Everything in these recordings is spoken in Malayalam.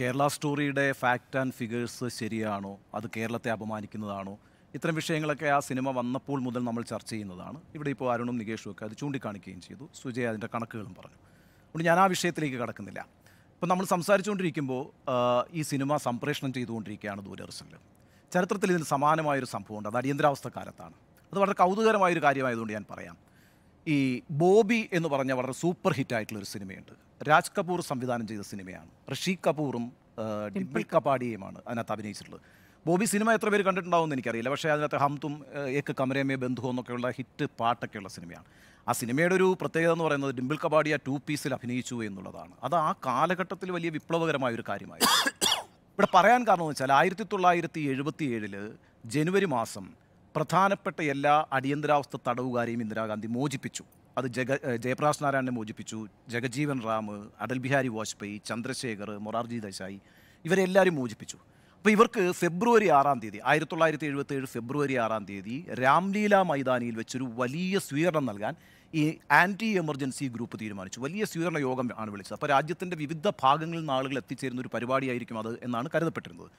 കേരള സ്റ്റോറിയുടെ ഫാക്റ്റ് ആൻഡ് ഫിഗേഴ്സ് ശരിയാണോ? അത് കേരളത്തെ അപമാനിക്കുന്നതാണോ? ഇത്തരം വിഷയങ്ങളൊക്കെ ആ സിനിമ വന്നപ്പോൾ മുതൽ നമ്മൾ ചർച്ച ചെയ്യുന്നതാണ്. ഇവിടെ ഇപ്പോൾ അരുണും നികേഷും ഒക്കെ അത് ചൂണ്ടിക്കാണിക്കുകയും ചെയ്തു. സുജയ് അതിന്റെ കണക്കുകളും പറഞ്ഞു. അതുകൊണ്ട് ഞാൻ ആ വിഷയത്തിലേക്ക് കടക്കുന്നില്ല. ഇപ്പം നമ്മൾ സംസാരിച്ചുകൊണ്ടിരിക്കുമ്പോൾ ഈ സിനിമ സംപ്രേഷണം ചെയ്തുകൊണ്ടിരിക്കുകയാണ് ദൂരദർശനിൽ. ചരിത്രത്തിൽ ഇതിന് സമാനമായൊരു സംഭവമുണ്ട്. അത് അടിയന്തരാവസ്ഥ കാലത്താണ്. അത് വളരെ കൗതുകരമായൊരു കാര്യമായതുകൊണ്ട് ഞാൻ പറയാം. ഈ ബോബി എന്ന് പറഞ്ഞ വളരെ സൂപ്പർ ഹിറ്റ് ആയിട്ടുള്ള ഒരു സിനിമയുണ്ട്. രാജ് കപൂർ സംവിധാനം ചെയ്ത സിനിമയാണ്. ഋഷി കപൂറും ഡിംപിൾ കപാഡിയുമാണ് അതിനകത്ത് അഭിനയിച്ചിട്ടുള്ളത്. ബോബി സിനിമ എത്ര പേര് കണ്ടിട്ടുണ്ടാവുമെന്ന് എനിക്കറിയില്ല. പക്ഷേ അതിനകത്ത് ഹംതും ഏക്ക് കമരമേ ബന്ധു എന്നൊക്കെയുള്ള ഹിറ്റ് പാട്ടൊക്കെയുള്ള സിനിമയാണ്. ആ സിനിമയുടെ ഒരു പ്രത്യേകത എന്ന് പറയുന്നത് ഡിംപിൾ കപാഡിയ ടു പീസിൽ അഭിനയിച്ചു എന്നുള്ളതാണ്. അത് ആ കാലഘട്ടത്തിൽ വലിയ വിപ്ലവകരമായ ഒരു കാര്യമായിരുന്നു. ഇവിടെ പറയാൻ കാരണം എന്ന് വെച്ചാൽ ആയിരത്തി തൊള്ളായിരത്തി എഴുപത്തി ഏഴിൽ ജനുവരി മാസം പ്രധാനപ്പെട്ട എല്ലാ അടിയന്തരാവസ്ഥ തടവുകാരെയും ഇന്ദിരാഗാന്ധി മോചിപ്പിച്ചു. അത് ജഗ ജയപ്രകാശ് നാരായണനെ മോചിപ്പിച്ചു. ജഗജീവൻ റാം അടൽ ബിഹാരി വാജ്പേയി ചന്ദ്രശേഖർ മൊറാർജി ദേശായി ഇവരെല്ലാവരും മോചിപ്പിച്ചു. അപ്പോൾ ഇവർക്ക് ഫെബ്രുവരി ആറാം തീയതി ആയിരത്തി തൊള്ളായിരത്തി എഴുപത്തി ഏഴ് ഫെബ്രുവരി ആറാം തീയതി രാംലീല മൈതാനിയിൽ വെച്ചൊരു വലിയ സ്വീകരണം നൽകാൻ ഈ ആന്റി എമർജൻസി ഗ്രൂപ്പ് തീരുമാനിച്ചു. വലിയ സ്വീകരണ യോഗം ആണ് വിളിച്ചത്. അപ്പോൾ രാജ്യത്തിന്റെ വിവിധ ഭാഗങ്ങളിൽ നിന്ന് ആളുകൾ എത്തിച്ചേരുന്ന ഒരു പരിപാടിയായിരിക്കും അത് എന്നാണ് കരുതപ്പെട്ടിരുന്നത്.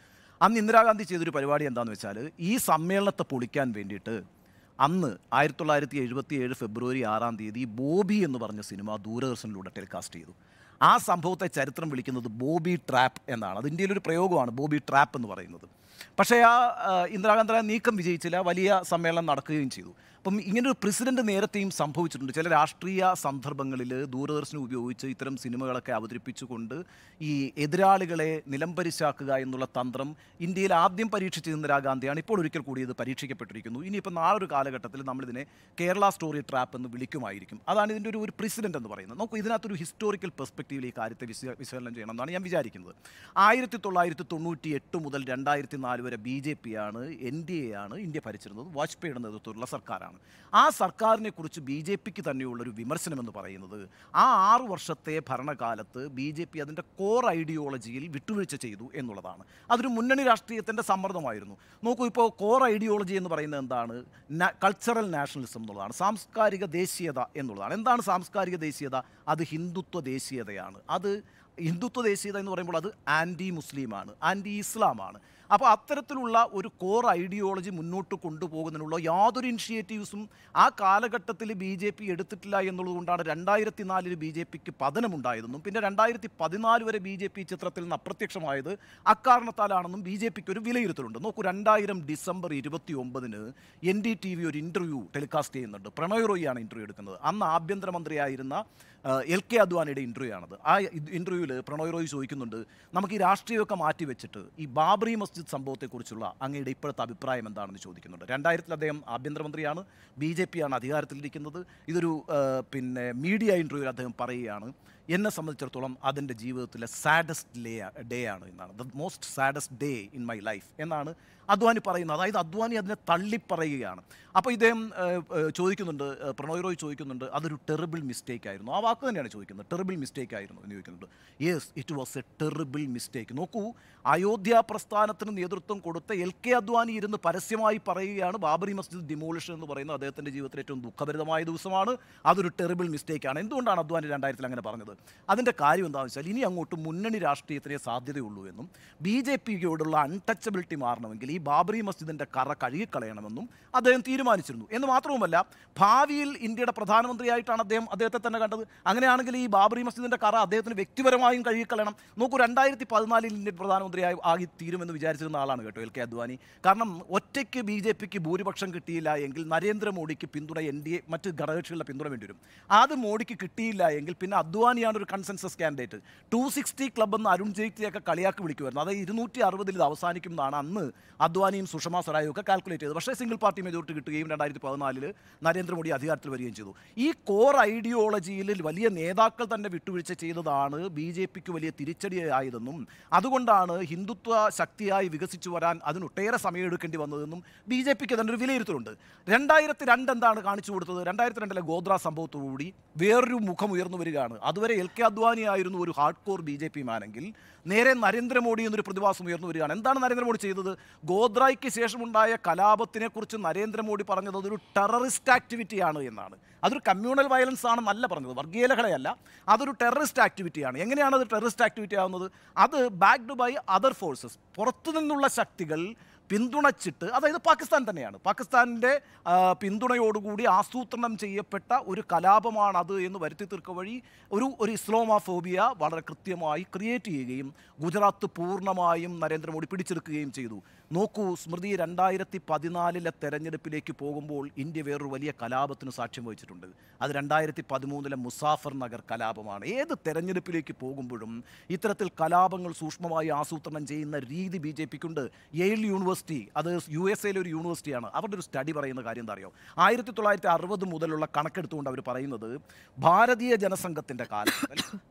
അന്ന് ഇന്ദിരാഗാന്ധി ചെയ്തൊരു പരിപാടി എന്താണെന്ന് വെച്ചാൽ ഈ സമ്മേളനത്തെ പൊളിക്കാൻ വേണ്ടിയിട്ട് അന്ന് ആയിരത്തി തൊള്ളായിരത്തി എഴുപത്തി ഏഴ് ഫെബ്രുവരി ആറാം തീയതി ബോബി എന്ന് പറഞ്ഞ സിനിമ ദൂരദർശനിലൂടെ ടെലികാസ്റ്റ് ചെയ്തു. ആ സംഭവത്തെ ചരിത്രം വിളിക്കുന്നത് ബോബി ട്രാപ്പ് എന്നാണ്. അത് ഇന്ത്യയിൽ ഒരു പ്രയോഗമാണ് ബോബി ട്രാപ്പ് എന്ന് പറയുന്നത്. പക്ഷേ ആ ഇന്ദിരാഗാന്ധിയുടെ ഇന്ദിരാഗാന്ധി നീക്കം വിജയിച്ചില്ല വലിയ സമ്മേളനം നടക്കുകയും ചെയ്തു. അപ്പം ഇങ്ങനൊരു പ്രസിഡന്റ് നേരത്തെയും സംഭവിച്ചിട്ടുണ്ട്. ചില രാഷ്ട്രീയ സന്ദർഭങ്ങളിൽ ദൂരദർശനം ഉപയോഗിച്ച് ഇത്തരം സിനിമകളൊക്കെ അവതരിപ്പിച്ചുകൊണ്ട് ഈ എതിരാളികളെ നിലംപരിശാക്കുക എന്നുള്ള തന്ത്രം ഇന്ത്യയിൽ ആദ്യം പരീക്ഷിച്ച ഇന്ദിരാഗാന്ധിയാണ് ഇപ്പോൾ ഒരിക്കൽ കൂടി ഇത് പരീക്ഷിക്കപ്പെട്ടിരിക്കുന്നു. ഇനിയിപ്പോൾ നാളൊരു കാലഘട്ടത്തിൽ നമ്മളിതിനെ കേരള സ്റ്റോറി ട്രാപ്പ് എന്ന് വിളിക്കുമായിരിക്കും. അതാണ് ഇതിന്റെ ഒരു ഒരു പ്രസിഡന്റ് എന്ന് പറയുന്നത്. നമുക്ക് ഇതിനകത്തൊരു ഹിസ്റ്റോറിക്കൽ പെർസ്പെക്റ്റീവിൽ ഈ കാര്യത്തെ വിശ വിശകലനം ചെയ്യണമെന്നാണ് ഞാൻ വിചാരിക്കുന്നത്. ആയിരത്തി തൊള്ളായിരത്തി തൊണ്ണൂറ്റി എട്ട് മുതൽ രണ്ടായിരത്തി നാല് വരെ ബി ജെ പി ആണ് എൻ ഡി എ ആണ് ഇന്ത്യ ഭരിച്ചിരുന്നത്. വാജ്പേയിയുടെ നേതൃത്വത്തിലുള്ള സർക്കാരാണ്. ആ സർക്കാരിനെ കുറിച്ച് ബി ജെ പിക്ക് തന്നെയുള്ളൊരു വിമർശനമെന്ന് പറയുന്നത് ആ ആറു വർഷത്തെ ഭരണകാലത്ത് ബി ജെ പി അതിന്റെ കോർ ഐഡിയോളജിയിൽ വിട്ടുവീഴ്ച ചെയ്തു എന്നുള്ളതാണ്. അതൊരു മുന്നണി രാഷ്ട്രീയത്തിന്റെ സമ്മർദ്ദമായിരുന്നു. നോക്കൂ ഇപ്പോൾ കോർ ഐഡിയോളജി എന്ന് പറയുന്നത് എന്താണ്? കൾച്ചറൽ നാഷണലിസം എന്നുള്ളതാണ്. സാംസ്കാരിക ദേശീയത എന്നുള്ളതാണ്. എന്താണ് സാംസ്കാരിക ദേശീയത? അത് ഹിന്ദുത്വ ദേശീയതയാണ്. അത് ഹിന്ദുത്വ ദേശീയത എന്ന് പറയുമ്പോൾ അത് ആന്റി മുസ്ലിമാണ് ആന്റി ഇസ്ലാമാണ് അപ്പോൾ അത്തരത്തിലുള്ള ഒരു കോർ ഐഡിയോളജി മുന്നോട്ട് കൊണ്ടുപോകുന്നതിനുള്ള യാതൊരു ഇനിഷ്യേറ്റീവ്സും ആ കാലഘട്ടത്തിൽ ബി ജെ പി എടുത്തിട്ടില്ല എന്നുള്ളതുകൊണ്ടാണ് രണ്ടായിരത്തി നാലിൽ ബി ജെ പിക്ക് പതനമുണ്ടായതെന്നും പിന്നെ രണ്ടായിരത്തി പതിനാല് വരെ ബി ജെ പി ചിത്രത്തിൽ നിന്ന് അപ്രത്യക്ഷമായത് അക്കാരണത്താലാണെന്നും ബി ജെ പിക്ക് ഒരു വിലയിരുത്തലുണ്ട്. നോക്കൂ രണ്ടായിരം ഡിസംബർ ഇരുപത്തി ഒമ്പതിന് എൻ ഡി ടി വി ഒരു ഇന്റർവ്യൂ ടെലികാസ്റ്റ് ചെയ്യുന്നുണ്ട്. പ്രണയ് റോയിയാണ് ഇന്റർവ്യൂ എടുക്കുന്നത്. അന്ന് ആഭ്യന്തരമന്ത്രിയായിരുന്ന എൽ കെ അദ്വാനിയുടെ ഇന്റർവ്യൂ ആണത്. ആ ഇന്റർവ്യൂവിൽ പ്രണോയ് റോയ് ചോദിക്കുന്നുണ്ട് നമുക്ക് ഈ രാഷ്ട്രീയമൊക്കെ മാറ്റി വെച്ചിട്ട് ഈ ബാബറി മസ്ജിദ് സംഭവത്തെക്കുറിച്ചുള്ള അങ്ങയുടെ ഇപ്പോഴത്തെ അഭിപ്രായം എന്താണെന്ന് ചോദിക്കുന്നുണ്ട്. രണ്ടായിരത്തിൽ അദ്ദേഹം ആഭ്യന്തരമന്ത്രിയാണ് ബി ജെ പി ആണ് അധികാരത്തിലിരിക്കുന്നത്. ഇതൊരു പിന്നെ മീഡിയ ഇന്റർവ്യൂവിൽ അദ്ദേഹം പറയുകയാണ് എന്നെ സംബന്ധിച്ചിടത്തോളം അതിന്റെ ജീവിതത്തിലെ സാഡസ്റ്റ് ലേ ഡേ ആണ് എന്നാണ്. The most saddest day in my life എന്നാണ് അദ്വാനി പറയുന്നത് അതായത് അദ്വാനി അതിനെ തള്ളിപ്പറയുകയാണ്. അപ്പോൾ ഇദ്ദേഹം ചോദിക്കുന്നുണ്ട് പ്രണോയ് റോയ് ചോദിക്കുന്നുണ്ട് അതൊരു ടെറിബിൾ മിസ്റ്റേക്ക് ആയിരുന്നു. ആ വാക്ക് തന്നെയാണ് ചോദിക്കുന്നത്. ടെറിബിൾ മിസ്റ്റേക്ക് ആയിരുന്നു എന്ന് ചോദിക്കുന്നുണ്ട്. Yes it was a terrible mistake. നോക്കൂ അയോധ്യ പ്രസ്ഥാനത്തിന് നേതൃത്വം കൊടുത്ത എൽ കെ അദ്വാനി ഇരുന്ന് പരസ്യമായി പറയുകയാണ് ബാബറി മസ്ജിദ് ഡിമോളിഷൻ എന്ന് പറയുന്നത് അദ്ദേഹത്തിന്റെ ജീവിതത്തിൽ ഏറ്റവും ദുഃഖഭരിതമായ ദിവസമാണ്. അതൊരു ടെറിബിൾ മിസ്റ്റേക്കാണ് എന്തുകൊണ്ടാണ് അദ്വാനി രണ്ടായിരത്തിൽ അങ്ങനെ പറഞ്ഞത്? അതിന്റെ കാര്യം എന്താണെന്ന് വെച്ചാൽ ഇനി അങ്ങോട്ട് മുന്നണി രാഷ്ട്രീയത്തിനെ സാധ്യതയുള്ളൂ എന്നും ബി ജെ പിയോടുള്ള അൺടച്ചബിലിറ്റി മാറണമെങ്കിൽ ഈ ബാബറി മസ്ജിദിന്റെ കറ കഴുകിക്കളയണമെന്നും അദ്ദേഹം തീരുമാനിച്ചിരുന്നു. എന്ന് മാത്രവുമല്ല ഭാവിയിൽ ഇന്ത്യയുടെ പ്രധാനമന്ത്രിയായിട്ടാണ് അദ്ദേഹം അദ്ദേഹത്തെ തന്നെ കണ്ടത്. അങ്ങനെയാണെങ്കിൽ ഈ ബാബറി മസ്ജിദിന്റെ കറ അദ്ദേഹത്തിന് വ്യക്തിപരമായും കഴുകിക്കളയണം. നോക്കൂ രണ്ടായിരത്തി പതിനാലിൽ ഇന്ത്യൻ പ്രധാനമന്ത്രിയായി ആയി തീരുമെന്ന് വിചാരിച്ചിരുന്ന ആളാണ് കേട്ടോ എൽ കെ അദ്വാനി. കാരണം ഒറ്റയ്ക്ക് ബി ജെ പിക്ക് ഭൂരിപക്ഷം കിട്ടിയില്ല എങ്കിൽ നരേന്ദ്രമോദിക്ക് പിന്തുണ എൻ ഡി എ മറ്റ് ഘടകകക്ഷികളുടെ പിന്തുണ വേണ്ടി വരും അത് മോഡിക്ക് കിട്ടിയില്ല എങ്കിൽ പിന്നെ അദ്വാനിയാണ് ഒരു consensus candidate to sixty club എന്ന് അരുൺ ജെയ്റ്റ്ലിയൊക്കെ കളിയാക്കി വിളിക്കുമായിരുന്നു. അത് ഇരുന്നൂറ്റി അറുപതിൽ ഇത് അവസാനിക്കും എന്നാണ് അന്ന് അദ്വാനിയും സുഷമ സ്വരാജും ഒക്കെ കാൽക്കുലേറ്റ് ചെയ്തു. പക്ഷേ സിംഗിൾ പാർട്ടി മെജോറിറ്റി കിട്ടുകയും രണ്ടായിരത്തി പതിനാലിൽ നരേന്ദ്രമോദി അധികാരത്തിൽ വരികയും ചെയ്തു. ഈ കോർ ഐഡിയോളജിയിൽ വലിയ നേതാക്കൾ തന്നെ വിട്ടുവീഴ്ച ചെയ്തതാണ് ബി ജെ പിക്ക് വലിയ തിരിച്ചടിയായതെന്നും അതുകൊണ്ടാണ് ഹിന്ദുത്വ ശക്തിയായി വികസിച്ചു വരാൻ അതിനൊട്ടേറെ സമയം എടുക്കേണ്ടി വന്നതെന്നും ബി ജെ പിക്ക് തന്നെ ഒരു വിലയിരുത്തലുണ്ട്. രണ്ടായിരത്തി രണ്ട് എന്താണ് കാണിച്ചു കൊടുത്തത്? രണ്ടായിരത്തി രണ്ടിലെ ഗോദ്ര സംഭവത്തോടുകൂടി വേറൊരു മുഖം ഉയർന്നു വരികയാണ്. അതുവരെ വരെ എൽ കെ അദ്വാനി ആയിരുന്നു ഒരു hard core B J P മാനെങ്കിൽ നേരെ നരേന്ദ്രമോദി എന്നൊരു പ്രതിഭാസം ഉയർന്നു വരികയാണ്. എന്താണ് നരേന്ദ്രമോദി ചെയ്തത്? ഗോദ്രായ്ക്ക് ശേഷമുണ്ടായ കലാപത്തിനെ കുറിച്ച് നരേന്ദ്രമോദി പറഞ്ഞത് അതൊരു ടെററിസ്റ്റ് ആക്ടിവിറ്റിയാണ് എന്നാണ്. അതൊരു കമ്മ്യൂണൽ വയലൻസ് ആണെന്നല്ല പറഞ്ഞത് വർഗീയ ലഹളയല്ല അതൊരു ടെററിസ്റ്റ് ആക്ടിവിറ്റിയാണ് എങ്ങനെയാണ് അത് ടെററിസ്റ്റ് ആക്ടിവിറ്റി ആവുന്നത്? അത് ബാക്ക്ഡ് ബൈ അതർ ഫോഴ്സസ് പുറത്തുനിന്നുള്ള ശക്തികൾ പിന്തുണച്ചിട്ട് അതായത് പാകിസ്ഥാൻ തന്നെയാണ്. പാകിസ്ഥാനിന്റെ പിന്തുണയോടുകൂടി ആസൂത്രണം ചെയ്യപ്പെട്ട ഒരു കലാപമാണത് എന്ന് വരുത്തി തീർക്ക വഴി ഒരു ഒരു ഇസ്ലോമാഫോബിയ വളരെ കൃത്യമായി ക്രിയേറ്റ് ചെയ്യുകയും ഗുജറാത്ത് പൂർണമായും നരേന്ദ്രമോദി പിടിച്ചെടുക്കുകയും ചെയ്തു. നോക്കൂ സ്മൃതി രണ്ടായിരത്തി പതിനാലിലെ തെരഞ്ഞെടുപ്പിലേക്ക് പോകുമ്പോൾ ഇന്ത്യ വേറൊരു വലിയ കലാപത്തിന് സാക്ഷ്യം വഹിച്ചിട്ടുണ്ട്. അത് രണ്ടായിരത്തി പതിമൂന്നിലെ മുസാഫർ നഗർ കലാപമാണ്. ഏത് തെരഞ്ഞെടുപ്പിലേക്ക് പോകുമ്പോഴും ഇത്തരത്തിൽ കലാപങ്ങൾ സൂക്ഷ്മമായി ആസൂത്രണം ചെയ്യുന്ന രീതി ബി ജെ പിക്കുണ്ട്. യെയിൽ യൂണിവേഴ്സിറ്റി അത് യു എസ് എയിലെ ഒരു യൂണിവേഴ്സിറ്റിയാണ്. അവരുടെ ഒരു സ്റ്റഡി പറയുന്ന കാര്യം എന്താ അറിയോ? ആയിരത്തി തൊള്ളായിരത്തി അറുപത് മുതലുള്ള കണക്കെടുത്തുകൊണ്ട് അവർ പറയുന്നത് ഭാരതീയ ജനസംഘത്തിന്റെ കാലം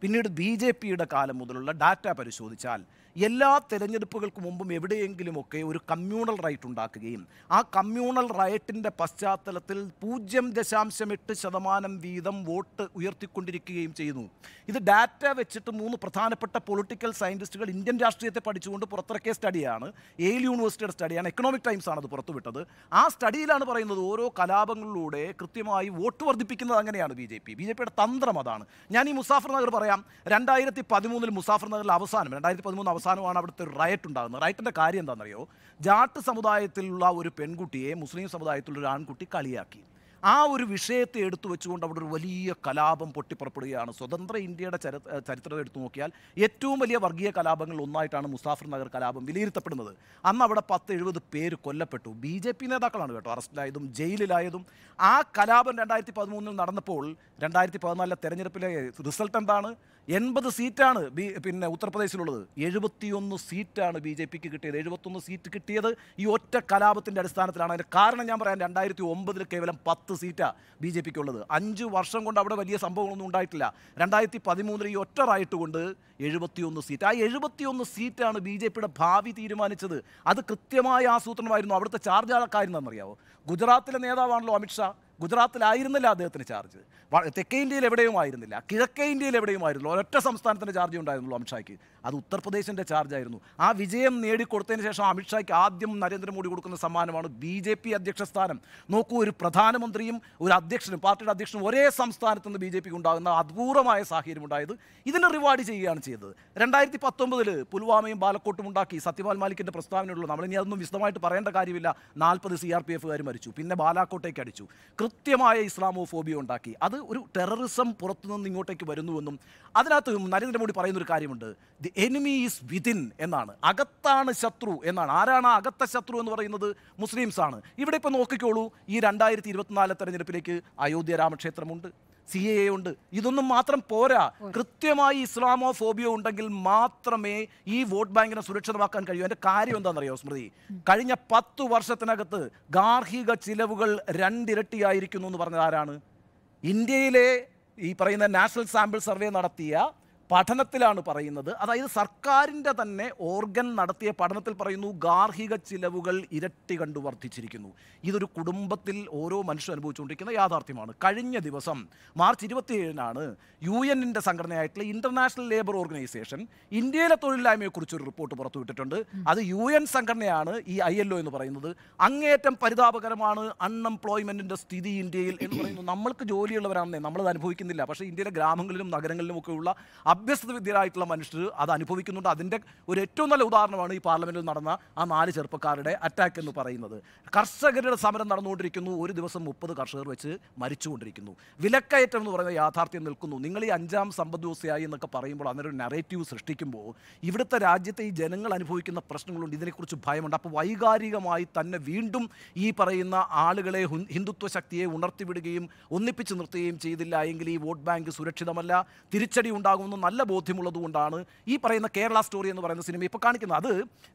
പിന്നീട് ബി ജെ പിയുടെ കാലം മുതലുള്ള ഡാറ്റ പരിശോധിച്ചാൽ എല്ലാ തിരഞ്ഞെടുപ്പുകൾക്ക് മുമ്പും എവിടെയെങ്കിലുമൊക്കെ ഒരു കമ്മ്യൂണൽ റൈറ്റ് ഉണ്ടാക്കുകയും ആ കമ്മ്യൂണൽ റൈറ്റിന്റെ പശ്ചാത്തലത്തിൽ പൂജ്യം ദശാംശം എട്ട് ശതമാനം വീതം വോട്ട് ഉയർത്തിക്കൊണ്ടിരിക്കുകയും ചെയ്യുന്നു ഇത് ഡാറ്റ വെച്ചിട്ട് മൂന്ന് പ്രധാനപ്പെട്ട പൊളിറ്റിക്കൽ സയന്റിസ്റ്റുകൾ ഇന്ത്യൻ രാഷ്ട്രീയത്തെ പഠിച്ചുകൊണ്ട് പുറത്തിറക്കിയ സ്റ്റഡിയാണ്. ഏൽ യൂണിവേഴ്സിറ്റിയുടെ സ്റ്റഡിയാണ്. എക്കണോമിക് ടൈംസ് ആണ് അത് പുറത്തുവിട്ടത്. ആ സ്റ്റഡിയിലാണ് പറയുന്നത് ഓരോ കലാപങ്ങളിലൂടെ കൃത്യമായി വോട്ട് വർദ്ധിപ്പിക്കുന്നത് അങ്ങനെയാണ് B J P. B J പിയുടെ തന്ത്രം അതാണ്. ഞാൻ ഈ മുസാഫർ നഗർ പറയാം. രണ്ടായിരത്തി പതിമൂന്നിൽ മുസാഫർ നഗറിൽ അവസാനം രണ്ടായിരത്തി പതിമൂന്ന് അവസാനമാണ് അവിടുത്തെ ഒരു റയറ്റ് ഉണ്ടാകുന്നത് റയറ്റിന്റെ കാര്യം എന്താണെന്നറിയോ? ജാട്ട് സമുദായത്തിലുള്ള ഒരു പെൺകുട്ടിയെ മുസ്ലിം സമുദായത്തിലുള്ള ഒരു ആൺകുട്ടി കളിയാക്കി. ആ ഒരു വിഷയത്തെ എടുത്തു വെച്ചുകൊണ്ട് അവിടെ ഒരു വലിയ കലാപം പൊട്ടിപ്പുറപ്പെടുകയാണ്. സ്വതന്ത്ര ഇന്ത്യയുടെ ചരി ചരിത്രം എടുത്തു നോക്കിയാൽ ഏറ്റവും വലിയ വർഗീയ കലാപങ്ങളിൽ ഒന്നായിട്ടാണ് മുസാഫർ നഗർ കലാപം വിലയിരുത്തപ്പെടുന്നത്. അന്ന് അവിടെ പത്ത് എഴുപത് പേര് കൊല്ലപ്പെട്ടു. ബി ജെ പി നേതാക്കളാണ് കേട്ടോ അറസ്റ്റിലായതും ജയിലിലായതും. ആ കലാപം രണ്ടായിരത്തി പതിമൂന്നിൽ നടന്നപ്പോൾ രണ്ടായിരത്തി പതിനാലിലെ തെരഞ്ഞെടുപ്പിലെ റിസൾട്ട് എന്താണ്? എൺപത് സീറ്റാണ് ബി പിന്നെ ഉത്തർപ്രദേശിലുള്ളത്. എഴുപത്തിയൊന്ന് സീറ്റാണ് ബി ജെ പിക്ക് കിട്ടിയത്. എഴുപത്തൊന്ന് സീറ്റ് കിട്ടിയത് ഈ ഒറ്റ കലാപത്തിന്റെ അടിസ്ഥാനത്തിലാണ്. അതിന്റെ കാരണം ഞാൻ പറയാം രണ്ടായിരത്തി ഒമ്പതിൽ കേവലം പത്ത് സീറ്റാണ് ബി ജെ പിക്ക് ഉള്ളത് അഞ്ച് വർഷം കൊണ്ട് അവിടെ വലിയ സംഭവങ്ങളൊന്നും ഉണ്ടായിട്ടില്ല. രണ്ടായിരത്തി പതിമൂന്നിൽ ഈ ഒറ്റ റൈറ്റ് കൊണ്ട് എഴുപത്തിയൊന്ന് സീറ്റ്. ആ എഴുപത്തിയൊന്ന് സീറ്റാണ് ബി ജെ പിയുടെ ഭാവി തീരുമാനിച്ചത്. അത് കൃത്യമായ ആസൂത്രണമായിരുന്നു അവിടുത്തെ ചാർജ് ആൾക്കാരെന്നറിയാവോ ഗുജറാത്തിലെ നേതാവാണല്ലോ അമിത്ഷാ ഗുജറാത്തിലായിരുന്നില്ല അദ്ദേഹത്തിന് ചാർജ് തെക്കേ ഇന്ത്യയിൽ എവിടെയും ആയിരുന്നില്ല. കിഴക്കേ ഇന്ത്യയിൽ എവിടെയും ആയിരുന്നില്ല. ഒരൊറ്റ സംസ്ഥാനത്തിന്റെ ചാർജ് ഉണ്ടായിരുന്നുള്ളൂ അമിത്ഷായ്ക്ക് അത് ഉത്തർപ്രദേശിന്റെ ചാർജ് ആയിരുന്നു. ആ വിജയം നേടിക്കൊടുത്തതിന് ശേഷം അമിത്ഷായ്ക്ക് ആദ്യം നരേന്ദ്രമോദി കൊടുക്കുന്ന സമ്മാനമാണ് ബി ജെ പി അധ്യക്ഷ സ്ഥാനം. നോക്കൂ ഒരു പ്രധാനമന്ത്രിയും ഒരു അധ്യക്ഷനും പാർട്ടിയുടെ അധ്യക്ഷനും ഒരേ സംസ്ഥാനത്ത് നിന്ന് ബി ജെ പിക്ക് ഉണ്ടാകുന്ന അപൂർവമായ സാഹചര്യം ഉണ്ടായത് ഇതിനെ റിവാർഡ് ചെയ്യുകയാണ് ചെയ്തത്. രണ്ടായിരത്തി പത്തൊമ്പതിൽ പുൽവാമയും ബാലക്കോട്ടും ഉണ്ടാക്കി സത്യപാൽ മാലിക്കിന്റെ പ്രസ്താവനയുള്ളൂ നമ്മളിനി അതൊന്നും വിശദമായിട്ട് പറയേണ്ട കാര്യമില്ല. നാൽപ്പത് സി ആർ പി എഫുകാർ മരിച്ചു. പിന്നെ ബാലാക്കോട്ടേക്ക് അടിച്ചു. കൃത്യമായ ഇസ്ലാമോഫോബിയ ഉണ്ടാക്കി. അത് ഒരു ടെററിസം പുറത്തുനിന്ന് ഇങ്ങോട്ടേക്ക് വരുന്നുവെന്നും അതിനകത്ത് നരേന്ദ്രമോദി പറയുന്നൊരു കാര്യമുണ്ട്. ദി എനിമി ഈസ് വിതിൻ എന്നാണ്. അകത്താണ് ശത്രു എന്നാണ്. ആരാണ് ആ അകത്ത ശത്രു എന്ന് പറയുന്നത്? മുസ്ലിംസാണ്. ഇവിടെ ഇപ്പോൾ നോക്കിക്കോളൂ. ഈ രണ്ടായിരത്തി ഇരുപത്തിനാല് തെരഞ്ഞെടുപ്പിലേക്ക് അയോധ്യ രാമക്ഷേത്രമുണ്ട്. സി എ ഉണ്ട്. ഇതൊന്നും മാത്രം പോരാ. കൃത്യമായി ഇസ്ലാമോ ഫോബിയോ ഉണ്ടെങ്കിൽ മാത്രമേ ഈ വോട്ട് ബാങ്കിനെ സുരക്ഷിതമാക്കാൻ കഴിയൂ. എന്റെ കാര്യം എന്താണെന്നറിയോ സ്മൃതി? കഴിഞ്ഞ പത്തു വർഷത്തിനകത്ത് ഗാർഹിക ചിലവുകൾ രണ്ടിരട്ടിയായിരിക്കുന്നു എന്ന് പറഞ്ഞത് ആരാണ്? ഇന്ത്യയിലെ ഈ പറയുന്ന നാഷണൽ സാമ്പിൾ സർവേ നടത്തിയ പഠനത്തിലാണ് പറയുന്നത്. അതായത് സർക്കാരിന്റെ തന്നെ ഓർഗൻ നടത്തിയ പഠനത്തിൽ പറയുന്നു ഗാർഹിക ചിലവുകൾ ഇരട്ടി കണ്ടു വർദ്ധിച്ചിരിക്കുന്നു. ഇതൊരു കുടുംബത്തിൽ ഓരോ മനുഷ്യൻ അനുഭവിച്ചുകൊണ്ടിരിക്കുന്ന യാഥാർത്ഥ്യമാണ്. കഴിഞ്ഞ ദിവസം മാർച്ച് ഇരുപത്തിയേഴിനാണ് യു എന്നിന്റെ സംഘടനയായിട്ടുള്ള ഇന്റർനാഷണൽ ലേബർ ഓർഗനൈസേഷൻ ഇന്ത്യയിലെ തൊഴിലില്ലായ്മയെക്കുറിച്ച് ഒരു റിപ്പോർട്ട് പുറത്തുവിട്ടിട്ടുണ്ട്. അത് യു എൻ സംഘടനയാണ് ഈ ഐ എൽ ഒ എന്ന് പറയുന്നത്. അങ്ങേറ്റം പരിതാപകരമാണ് അൺഎംപ്ലോയ്മെന്റിന്റെ സ്ഥിതി ഇന്ത്യയിൽ എന്ന് പറയുന്നു. നമ്മൾക്ക് ജോലിയുള്ളവരാണെന്നേ നമ്മളത് അനുഭവിക്കുന്നില്ല. പക്ഷേ ഇന്ത്യയിലെ ഗ്രാമങ്ങളിലും നഗരങ്ങളിലും ഒക്കെ ഉള്ള അഭ്യസ്ത വിദ്യരായിട്ടുള്ള മനുഷ്യർ അത് അനുഭവിക്കുന്നുണ്ട്. അതിന്റെ ഒരു ഏറ്റവും നല്ല ഉദാഹരണമാണ് ഈ പാർലമെന്റിൽ നടന്ന ആ നാല് ചെറുപ്പക്കാരുടെ അറ്റാക്ക് എന്ന് പറയുന്നത്. കർഷകരുടെ സമരം നടന്നുകൊണ്ടിരിക്കുന്നു. ഒരു ദിവസം മുപ്പത് കർഷകർ വെച്ച് മരിച്ചുകൊണ്ടിരിക്കുന്നു. വിലക്കയറ്റം എന്ന് പറയുന്ന യാഥാർത്ഥ്യം നിൽക്കുന്നു. നിങ്ങൾ ഈ അഞ്ചാം സമ്പദ് വ്യവസ്ഥയായി എന്നൊക്കെ പറയുമ്പോൾ അന്നൊരു നെറേറ്റീവ് സൃഷ്ടിക്കുമ്പോൾ ഇവിടുത്തെ രാജ്യത്തെ ഈ ജനങ്ങൾ അനുഭവിക്കുന്ന പ്രശ്നങ്ങളുണ്ട്. ഇതിനെക്കുറിച്ച് ഭയമുണ്ട്. അപ്പോൾ വൈകാരികമായി തന്നെ വീണ്ടും ഈ പറയുന്ന ആളുകളെ ഹിന്ദുത്വ ശക്തിയെ ഉണർത്തിവിടുകയും ഒന്നിപ്പിച്ച് നിർത്തുകയും ചെയ്തില്ല. എങ്കിൽ ഈ വോട്ട് ബാങ്ക് സുരക്ഷിതമല്ല. തിരിച്ചടി ഉണ്ടാകുമെന്ന് നല്ല ബോധ്യമുള്ളതുകൊണ്ടാണ് ഈ പറയുന്ന കേരള സ്റ്റോറി എന്ന് പറയുന്ന സിനിമ ഇപ്പോൾ കാണിക്കുന്നത്. അത്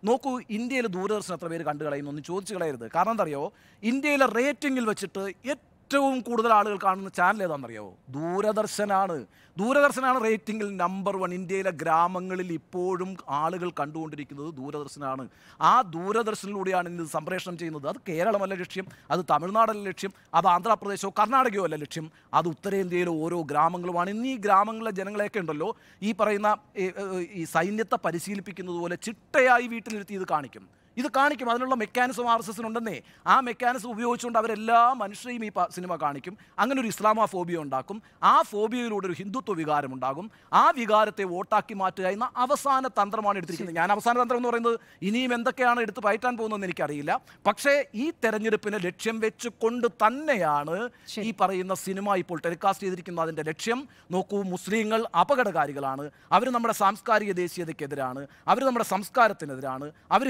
നോക്കൂ ഇന്ത്യയിൽ ദൂരദർശനം എത്ര പേര് കണ്ടു കളയുന്നു ഒന്ന് ചോദിച്ചു കളയരുത്. കാരണം എന്താ അറിയോ? ഇന്ത്യയിലെ റേറ്റിംഗിൽ വെച്ചിട്ട് ഏറ്റവും കൂടുതൽ ആളുകൾ കാണുന്ന ചാനൽ ഏതാണെന്നറിയാവോ? ദൂരദർശനാണ്. ദൂരദർശനാണ് റേറ്റിംഗിൽ നമ്പർ വൺ ഇന്ത്യയിലെ ഗ്രാമങ്ങളിൽ ഇപ്പോഴും ആളുകൾ കണ്ടുകൊണ്ടിരിക്കുന്നത് ദൂരദർശനാണ്. ആ ദൂരദർശനിലൂടെയാണ് ഇത് സംപ്രേഷണം ചെയ്യുന്നത്. അത് കേരളമല്ല ലക്ഷ്യം അത് തമിഴ്നാടല്ല ലക്ഷ്യം അത് ആന്ധ്രാപ്രദേശോ കർണാടകയോ അല്ല ലക്ഷ്യം. അത് ഉത്തരേന്ത്യയിലെ ഓരോ ഗ്രാമങ്ങളുമാണ്. ഇന്ന് ഈ ഗ്രാമങ്ങളിലെ ജനങ്ങളെയൊക്കെ ഉണ്ടല്ലോ ഈ പറയുന്ന ഈ സൈന്യത്തെ പരിശീലിപ്പിക്കുന്നത് പോലെ ചിട്ടയായി വീട്ടിലിരുത്തി ഇത് കാണിക്കും. ഇത് കാണിക്കും. അതിനുള്ള മെക്കാനിസം ആർ എസ് എസിനുണ്ടെന്നേ ആ മെക്കാനിസം ഉപയോഗിച്ചുകൊണ്ട് അവരെല്ലാ മനുഷ്യരെയും ഈ സിനിമ കാണിക്കും. അങ്ങനെ ഒരു ഇസ്ലാമാ ഫോബിയ ഉണ്ടാക്കും. ആ ഫോബിയയിലൂടെ ഒരു ഹിന്ദുത്വ വികാരം ഉണ്ടാകും. ആ വികാരത്തെ വോട്ടാക്കി മാറ്റുക എന്ന അവസാന തന്ത്രമാണ് എടുത്തിരിക്കുന്നത്. ഞാൻ അവസാന തന്ത്രം എന്ന് പറയുന്നത് ഇനിയും എന്തൊക്കെയാണ് എടുത്ത് പയറ്റാൻ പോകുന്നതെന്ന് എനിക്കറിയില്ല. പക്ഷേ ഈ തെരഞ്ഞെടുപ്പിനെ ലക്ഷ്യം വെച്ച് കൊണ്ട് തന്നെയാണ് ഈ പറയുന്ന സിനിമ ഇപ്പോൾ ടെലികാസ്റ്റ് ചെയ്തിരിക്കുന്ന അതിന്റെ ലക്ഷ്യം നോക്കൂ മുസ്ലിങ്ങൾ അപകടകാരികളാണ്. അവർ നമ്മുടെ സാംസ്കാരിക ദേശീയതയ്ക്കെതിരാണ്. അവർ നമ്മുടെ സംസ്കാരത്തിനെതിരാണ്. അവർ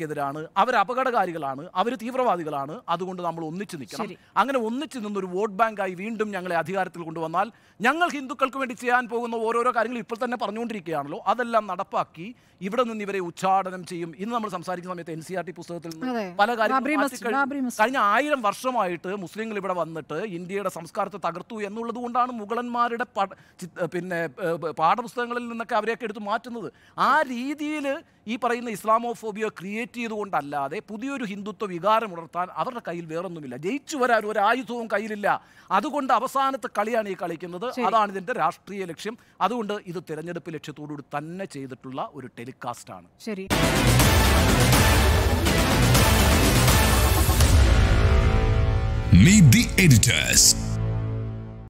ഹിന്ദുക്കൾക്കെതിരാണ് അവർ അപകടകാരികളാണ്. അവർ തീവ്രവാദികളാണ്. അതുകൊണ്ട് നമ്മൾ ഒന്നിച്ചു നിൽക്കണം. അങ്ങനെ ഒന്നിച്ചു നിന്നൊരു വോട്ട് ബാങ്കായി വീണ്ടും ഞങ്ങളെ അധികാരത്തിൽ കൊണ്ടുവന്നാൽ ഞങ്ങൾ ഹിന്ദുക്കൾക്ക് വേണ്ടി ചെയ്യാൻ പോകുന്ന ഓരോരോ കാര്യങ്ങൾ ഇപ്പോൾ തന്നെ പറഞ്ഞുകൊണ്ടിരിക്കുകയാണല്ലോ. അതെല്ലാം നടപ്പാക്കി ഇവിടെ നിന്ന് ഇവരെ ഉച്ചാടനം ചെയ്യും. ഇന്ന് നമ്മൾ സംസാരിക്കുന്ന സമയത്ത് എൻ സി ആർ ടി പുസ്തകത്തിൽ നിന്ന് പല കാര്യങ്ങളും. കഴിഞ്ഞ ആയിരം വർഷമായിട്ട് മുസ്ലിങ്ങൾ ഇവിടെ വന്നിട്ട് ഇന്ത്യയുടെ സംസ്കാരത്തെ തകർത്തു എന്നുള്ളത് കൊണ്ടാണ് മുഗളന്മാരുടെ പിന്നെ പാഠപുസ്തകങ്ങളിൽ നിന്നൊക്കെ അവരെയൊക്കെ എടുത്ത് മാറ്റുന്നത്. ആ രീതിയിൽ ഈ പറയുന്ന ഇസ്ലാമോഫോബിയ ക്രിയേറ്റ് ചെയ്തുകൊണ്ടല്ലാതെ പുതിയൊരു ഹിന്ദുത്വ വികാരം ഉണർത്താൻ അവരുടെ കയ്യിൽ വേറൊന്നുമില്ല. ജയിച്ചു വരാൻ ഒരു ആയുധവും കയ്യിലില്ല. അതുകൊണ്ട് അവസാനത്തെ കളിയാണ് ഈ കളിക്കുന്നത്. അതാണ് ഇതിന്റെ രാഷ്ട്രീയ ലക്ഷ്യം. അതുകൊണ്ട് ഇത് തിരഞ്ഞെടുപ്പ് ലക്ഷ്യത്തോടുകൂടി തന്നെ ചെയ്തിട്ടുള്ള ഒരു ടെലികാസ്റ്റ് ആണ്. ശരി. Meet the editors.